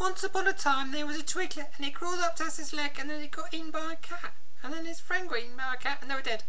Once upon a time there was a twiglet, and it crawled up Tess's leg, and then it got eaten by a cat, and then his friend got eaten by a cat, and they were dead.